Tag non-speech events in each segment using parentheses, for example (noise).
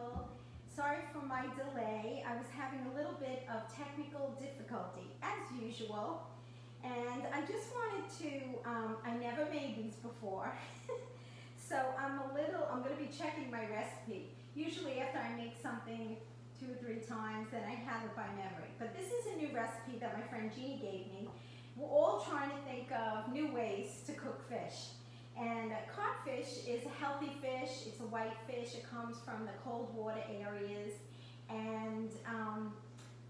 people. Sorry for my delay. I was having a little bit of technical difficulty, as usual. And I just wanted to, um, I never made these before. (laughs) so I'm a little, I'm gonna be checking my recipe. Usually after I make something two or three times, then I have it by memory. But this is a new recipe that my friend Jeannie gave me. We're all trying to think of new ways to cook fish. And codfish is a healthy fish. It's a white fish. It comes from the cold water areas. And um,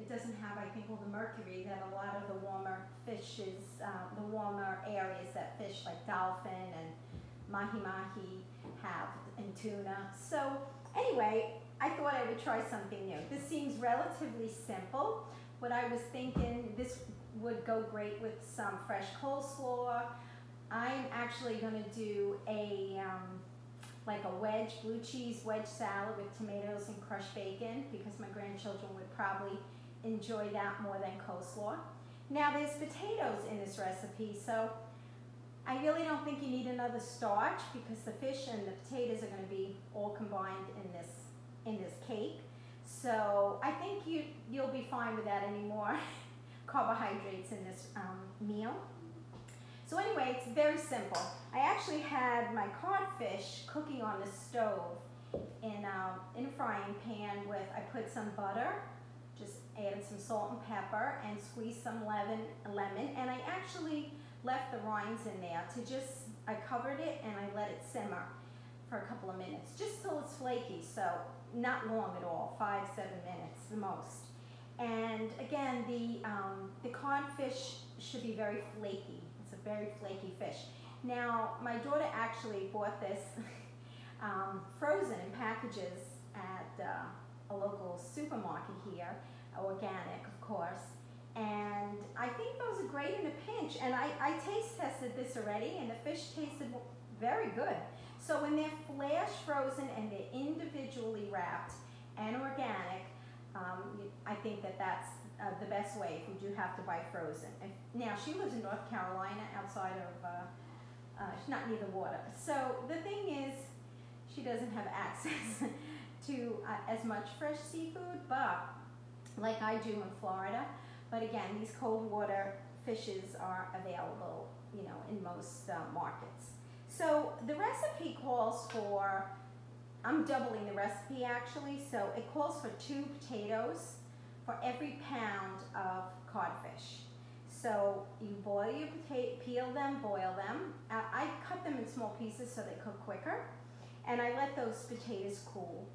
it doesn't have, I think, all the mercury that a lot of the warmer fishes, uh, the warmer areas that fish like dolphin and mahi-mahi have and tuna. So anyway, I thought I would try something new. This seems relatively simple. What I was thinking, this would go great with some fresh coleslaw, I'm actually going to do a um, like a wedge, blue cheese wedge salad with tomatoes and crushed bacon because my grandchildren would probably enjoy that more than coleslaw. Now there's potatoes in this recipe, so I really don't think you need another starch because the fish and the potatoes are going to be all combined in this in this cake. So I think you you'll be fine without any more (laughs) carbohydrates in this um, meal. So anyway, it's very simple. I actually had my codfish cooking on the stove in, uh, in a frying pan with, I put some butter, just added some salt and pepper and squeezed some lemon, lemon and I actually left the rinds in there to just, I covered it and I let it simmer for a couple of minutes, just till it's flaky, so not long at all, five, seven minutes the most. And again, the, um, the codfish should be very flaky very flaky fish. Now, my daughter actually bought this (laughs) um, frozen in packages at uh, a local supermarket here, organic, of course. And I think those are great in a pinch. And I, I taste tested this already, and the fish tasted very good. So when they're flash frozen and they're individually wrapped and organic, um, I think that that's uh, the best way if you do have to buy frozen. Now, she lives in North Carolina outside of, uh, uh, she's not near the water. So the thing is, she doesn't have (laughs) access to uh, as much fresh seafood, but like I do in Florida. But again, these cold water fishes are available, you know, in most uh, markets. So the recipe calls for, I'm doubling the recipe actually, so it calls for two potatoes, for every pound of codfish. So you boil your potato, peel them, boil them. I cut them in small pieces so they cook quicker. And I let those potatoes cool.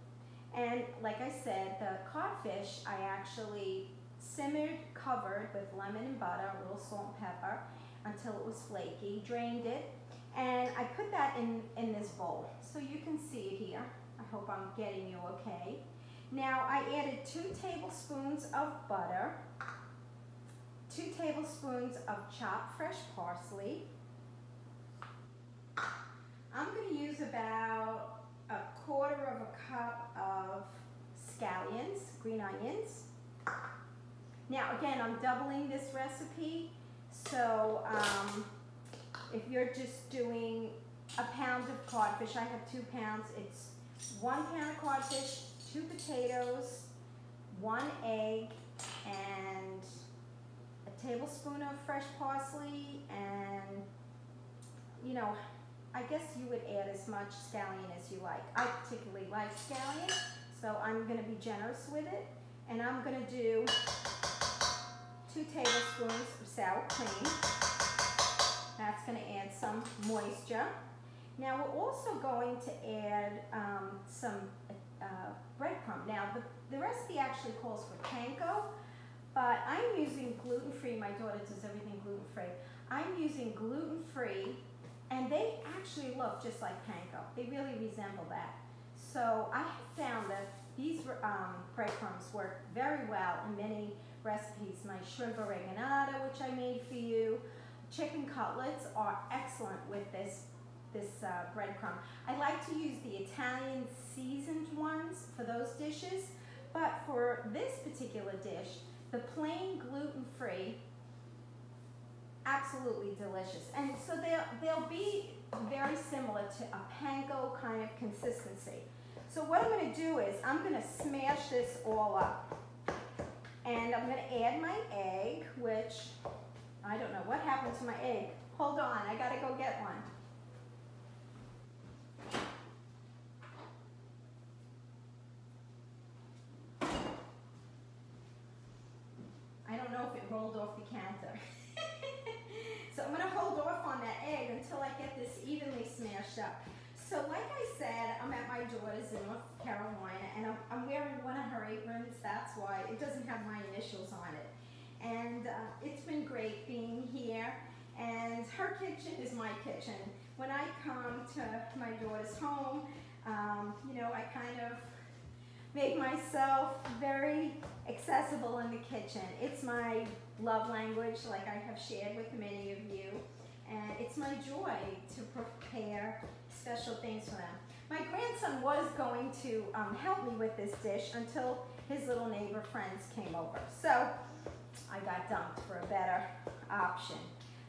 And like I said, the codfish I actually simmered, covered with lemon and butter, a little salt and pepper until it was flaky, drained it, and I put that in, in this bowl. So you can see it here. I hope I'm getting you okay. Now I added two tablespoons of butter, two tablespoons of chopped fresh parsley. I'm going to use about a quarter of a cup of scallions, green onions. Now again, I'm doubling this recipe, so um, if you're just doing a pound of codfish, I have two pounds, it's one pound of codfish, two potatoes, one egg, and a tablespoon of fresh parsley, and, you know, I guess you would add as much scallion as you like. I particularly like scallion, so I'm going to be generous with it. And I'm going to do two tablespoons of sour cream. That's going to add some moisture. Now we're also going to add um, some uh, breadcrumb. Now, the, the recipe actually calls for panko, but I'm using gluten-free. My daughter does everything gluten-free. I'm using gluten-free, and they actually look just like panko. They really resemble that. So I have found that these um, breadcrumbs work very well in many recipes. My shrimp oreganata, which I made for you, chicken cutlets are excellent with this this uh, breadcrumb. I like to use the Italian seasoned ones for those dishes, but for this particular dish, the plain gluten-free, absolutely delicious. And so they'll, they'll be very similar to a panko kind of consistency. So what I'm gonna do is I'm gonna smash this all up. And I'm gonna add my egg, which I don't know what happened to my egg. Hold on, I gotta go get one. I don't off the counter. (laughs) so I'm gonna hold off on that egg until I get this evenly smashed up. So like I said, I'm at my daughter's in North Carolina and I'm, I'm wearing one of her aprons. That's why it doesn't have my initials on it. And uh, it's been great being here. And her kitchen is my kitchen. When I come to my daughter's home, um, you know, I kind of make myself very accessible in the kitchen. It's my love language, like I have shared with many of you. And it's my joy to prepare special things for them. My grandson was going to um, help me with this dish until his little neighbor friends came over. So I got dumped for a better option.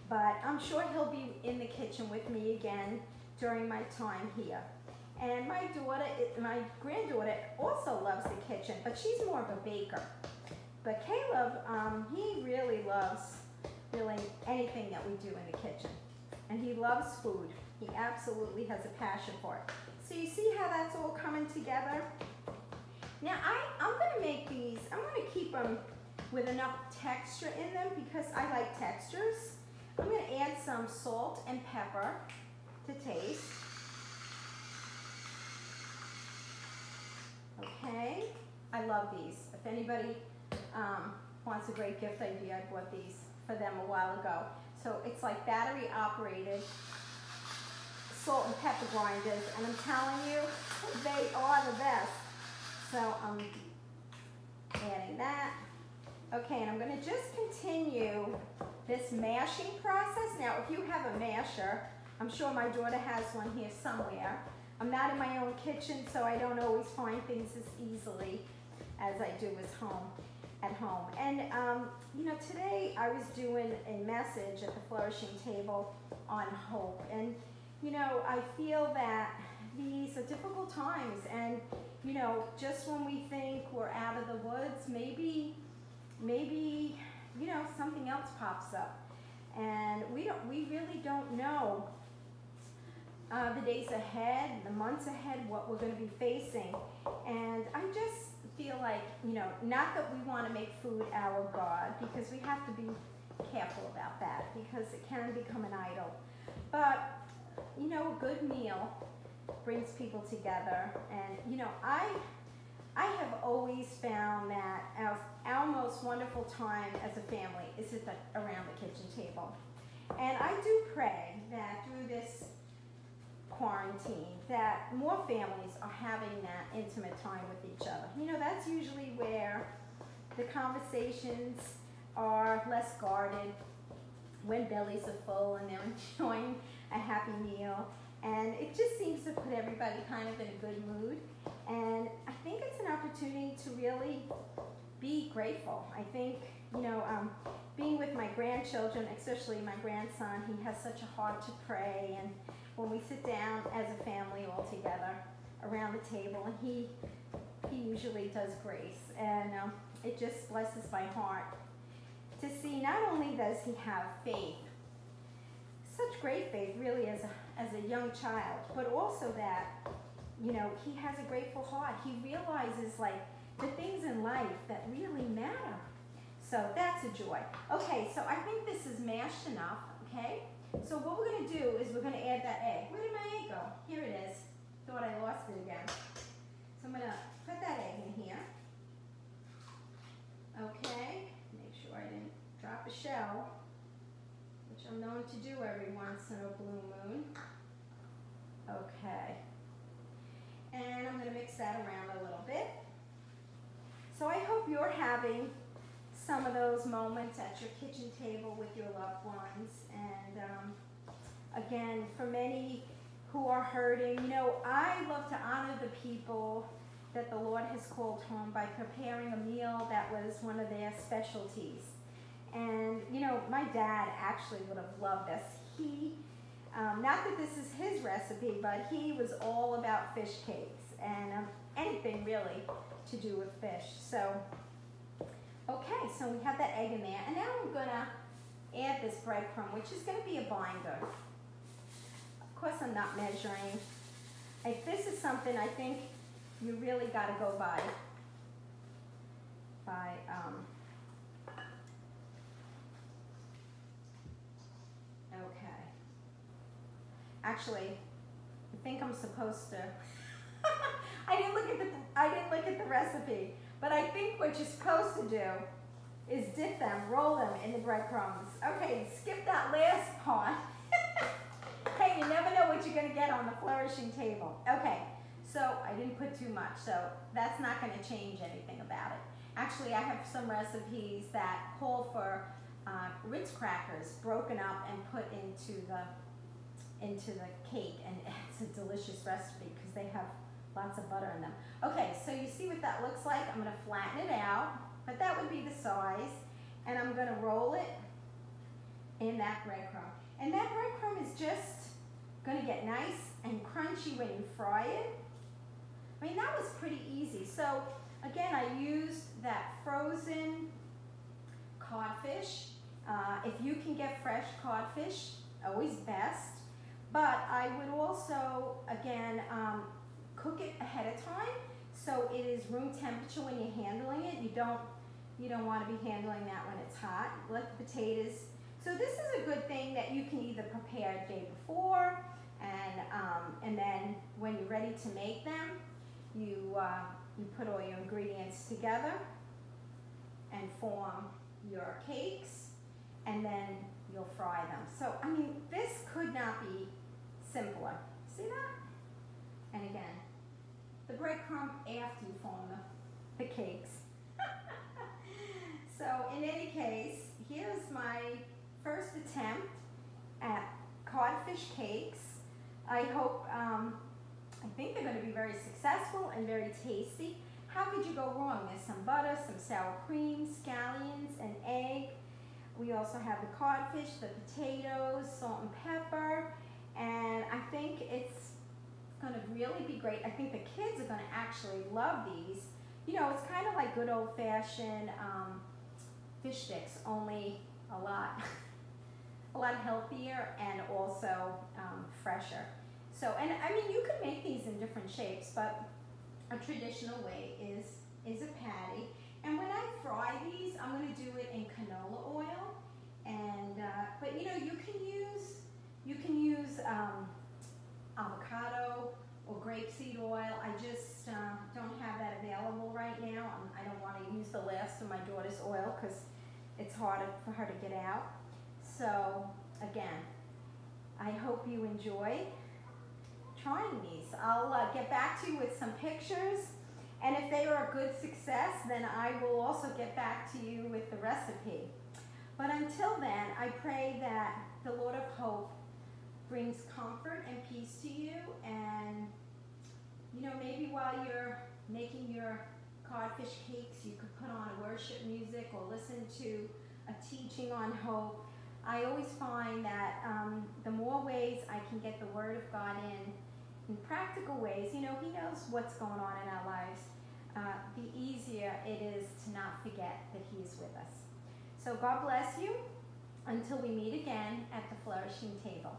But I'm sure he'll be in the kitchen with me again during my time here. And my daughter, my granddaughter also loves the kitchen, but she's more of a baker. But Caleb, um, he really loves really anything that we do in the kitchen. And he loves food. He absolutely has a passion for it. So you see how that's all coming together? Now I, I'm gonna make these, I'm gonna keep them with enough texture in them because I like textures. I'm gonna add some salt and pepper to taste. Okay, I love these. If anybody um, wants a great gift idea, I bought these for them a while ago. So it's like battery operated salt and pepper grinders, and I'm telling you, they are the best. So I'm adding that. Okay, and I'm gonna just continue this mashing process. Now, if you have a masher, I'm sure my daughter has one here somewhere. I'm not in my own kitchen, so I don't always find things as easily as I do at home at home. And um, you know, today I was doing a message at the Flourishing Table on hope. And you know, I feel that these are difficult times and you know, just when we think we're out of the woods, maybe maybe you know, something else pops up. And we don't we really don't know uh, the days ahead, the months ahead, what we're going to be facing. And I'm just feel like, you know, not that we want to make food our God, because we have to be careful about that, because it can become an idol. But, you know, a good meal brings people together. And, you know, I, I have always found that our, our most wonderful time as a family is at the, around the kitchen table. And I do pray that through this quarantine that more families are having that intimate time with each other. You know, that's usually where the conversations are less guarded, when bellies are full and they're (laughs) enjoying a happy meal. And it just seems to put everybody kind of in a good mood. And I think it's an opportunity to really be grateful. I think, you know, um, being with my grandchildren, especially my grandson, he has such a heart to pray and when we sit down as a family all together around the table, and he he usually does grace, and um, it just blesses my heart to see not only does he have faith, such great faith really as a, as a young child, but also that you know he has a grateful heart. He realizes like the things in life that really matter. So that's a joy. Okay, so I think this is mashed enough. Okay. So what we're going to do is we're going to add that egg. Where did my egg go? Here it is. Thought I lost it again. So I'm going to put that egg in here. Okay, make sure I didn't drop a shell, which I'm known to do every once in a blue moon. Okay. And I'm going to mix that around a little bit. So I hope you're having some of those moments at your kitchen table with your loved ones. And um, again, for many who are hurting, you know, I love to honor the people that the Lord has called home by preparing a meal that was one of their specialties. And, you know, my dad actually would have loved this. He, um, not that this is his recipe, but he was all about fish cakes. and um, anything really to do with fish. So, okay, so we have that egg in there. And now I'm gonna add this breadcrumb, which is gonna be a binder. Of course, I'm not measuring. If this is something I think you really gotta go by, by, um, okay. Actually, I think I'm supposed to, (laughs) I didn't look at the, I didn't look at the recipe, but I think what you're supposed to do is dip them, roll them in the breadcrumbs. Okay, skip that last part. You never know what you're gonna get on the flourishing table. Okay, so I didn't put too much, so that's not gonna change anything about it. Actually, I have some recipes that call for uh, Ritz crackers broken up and put into the into the cake, and (laughs) it's a delicious recipe because they have lots of butter in them. Okay, so you see what that looks like? I'm gonna flatten it out, but that would be the size, and I'm gonna roll it in that breadcrumb. And that breadcrumb is just gonna get nice and crunchy when you fry it. I mean, that was pretty easy. So again, I used that frozen codfish. Uh, if you can get fresh codfish, always best. But I would also, again, um, cook it ahead of time so it is room temperature when you're handling it. You don't, you don't want to be handling that when it's hot. Let the potatoes. So this is a good thing that you can either prepare day before and, um, and then when you're ready to make them, you, uh, you put all your ingredients together and form your cakes and then you'll fry them. So, I mean, this could not be simpler. See that? And again, the breadcrumb after you form the, the cakes. (laughs) so in any case, here's my first attempt at codfish cakes. I hope, um, I think they're going to be very successful and very tasty. How could you go wrong? There's some butter, some sour cream, scallions, an egg. We also have the codfish, the potatoes, salt and pepper, and I think it's going to really be great. I think the kids are going to actually love these. You know, it's kind of like good old-fashioned um, fish sticks, only a lot, (laughs) a lot healthier and also um, fresher. So, and I mean, you can make these in different shapes, but a traditional way is, is a patty. And when I fry these, I'm gonna do it in canola oil. And, uh, but you know, you can use, you can use um, avocado or grapeseed oil. I just uh, don't have that available right now. I don't want to use the last of my daughter's oil because it's harder for her to get out. So again, I hope you enjoy trying these. I'll uh, get back to you with some pictures. And if they are a good success, then I will also get back to you with the recipe. But until then, I pray that the Lord of Hope brings comfort and peace to you. And, you know, maybe while you're making your codfish cakes, you could put on worship music or listen to a teaching on hope. I always find that um, the more ways I can get the Word of God in, in practical ways, you know, He knows what's going on in our lives, uh, the easier it is to not forget that He is with us. So God bless you until we meet again at the flourishing table.